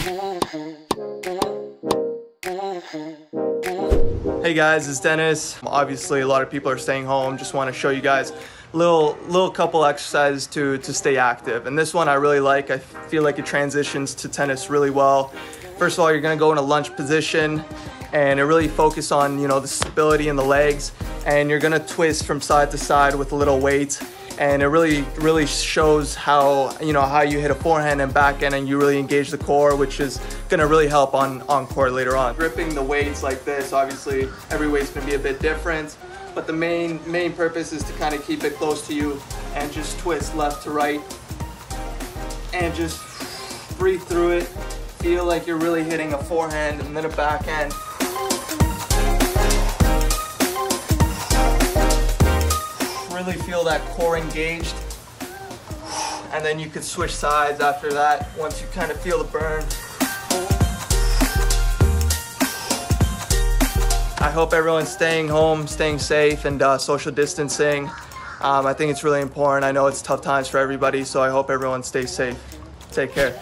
Hey guys, it's Denis. Obviously, a lot of people are staying home. Just want to show you guys a little little couple exercises to to stay active. And this one I really like. I feel like it transitions to tennis really well. First of all, you're gonna go in a lunge position and it really focus on you know the stability in the legs and you're gonna twist from side to side with a little weight. And it really really shows how you know how you hit a forehand and backhand and you really engage the core which is gonna really help on on court later on. Gripping the weights like this obviously every weight's gonna be a bit different but the main main purpose is to kind of keep it close to you and just twist left to right and just breathe through it. Feel like you're really hitting a forehand and then a backhand feel that core engaged. And then you could switch sides after that once you kind of feel the burn. I hope everyone's staying home, staying safe, and uh, social distancing. Um, I think it's really important. I know it's tough times for everybody, so I hope everyone stays safe. Take care.